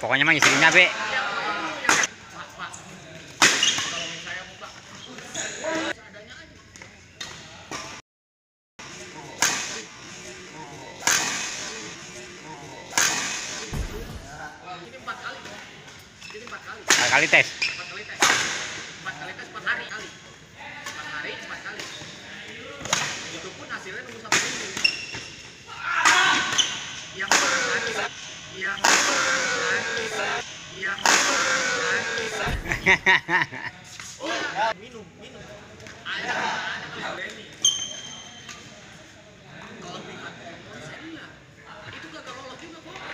pokoknya mah isinya be Empat kali tes. minum, minum. Ada,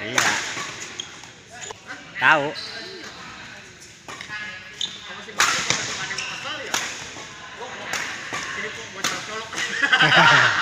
Iya. Tahu.